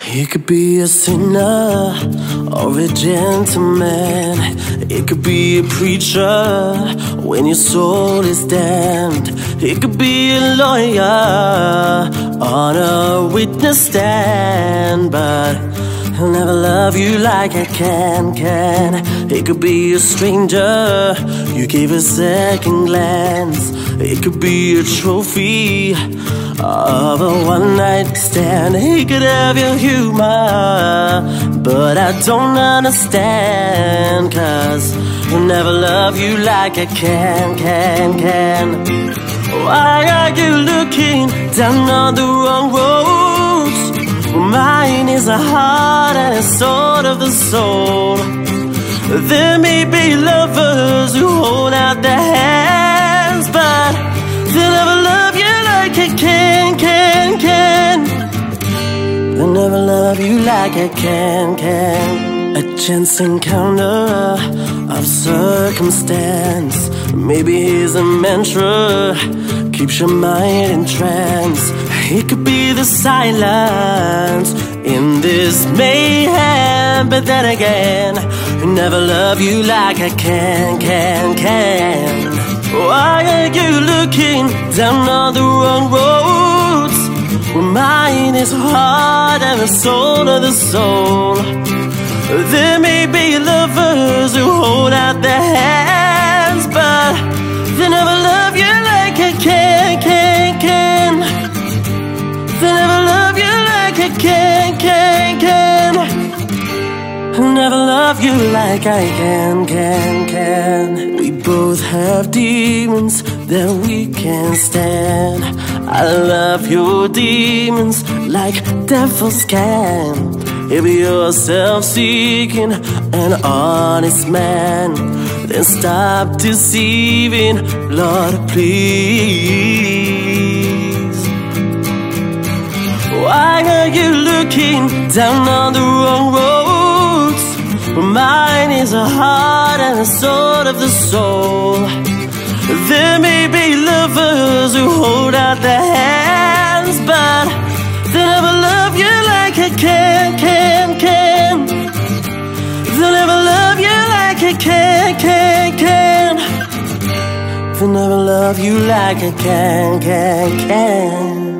He could be a sinner or a gentleman. It could be a preacher when your soul is damned. He could be a lawyer on a witness stand, but he'll never love you like I can, can. It could be a stranger you gave a second glance. It could be a trophy of a one night stand. He could have your humor, but I don't understand. Cause he'll never love you like I can, can, can. Why are you looking down on the wrong roads? Mine is a heart and a sword of the soul. There may be lovers who hold out their hands, but they'll never love you like I can, can, can. They'll never love you like I can, can. A chance encounter of circumstance. Maybe he's a mantra, keeps your mind in trance. He could be the silence in this mayhem, but then again, never love you like I can, can, can. Why are you looking down on the wrong roads? Well, mine is heart and the soul of the soul. There may be lovers who hold out their hands, never love you like I can, can, can. We both have demons that we can't stand. I love your demons like devils can. If you're self seeking, an honest man, then stop deceiving, Lord, please. Why are you looking down on the wrong roads? Mine is a heart and a sword of the soul. There may be lovers who hold out their hands, but they'll never love you like I can, can, can. They'll never love you like I can, can, can. They'll never love you like I can, can, can.